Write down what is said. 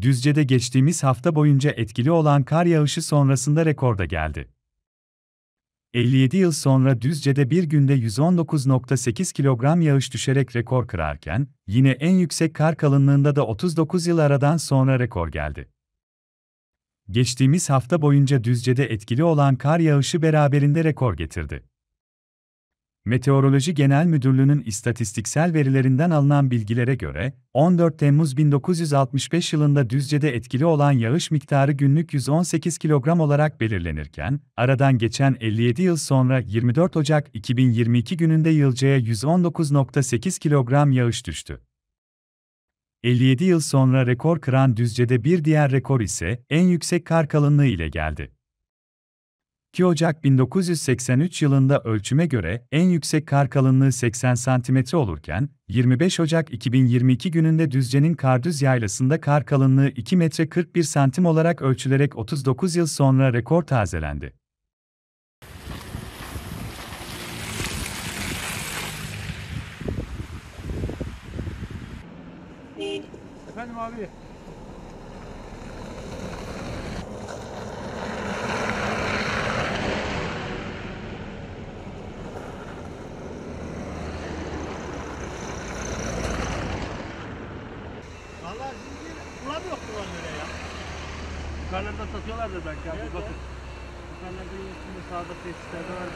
Düzce'de geçtiğimiz hafta boyunca etkili olan kar yağışı sonrasında rekorda geldi. 57 yıl sonra Düzce'de bir günde 119.8 kilogram yağış düşerek rekor kırarken, yine en yüksek kar kalınlığında da 39 yıl aradan sonra rekor geldi. Geçtiğimiz hafta boyunca Düzce'de etkili olan kar yağışı beraberinde rekor getirdi. Meteoroloji Genel Müdürlüğü'nün istatistiksel verilerinden alınan bilgilere göre, 14 Temmuz 1965 yılında Düzce'de etkili olan yağış miktarı günlük 118 kilogram olarak belirlenirken, aradan geçen 57 yıl sonra 24 Ocak 2022 gününde Yılca'ya 119.8 kilogram yağış düştü. 57 yıl sonra rekor kıran Düzce'de bir diğer rekor ise en yüksek kar kalınlığı ile geldi. 2 Ocak 1983 yılında ölçüme göre en yüksek kar kalınlığı 80 cm olurken, 25 Ocak 2022 gününde Düzce'nin Kardüz Yaylası'nda kar kalınlığı 2 metre 41 santim olarak ölçülerek 39 yıl sonra rekor tazelendi. Efendim abi. Valla şimdi bulamıyor kullanıyor ya. Yukarılarda satıyorlardır belki abi bakın. Yukarılarda yine sağda tesislerde var.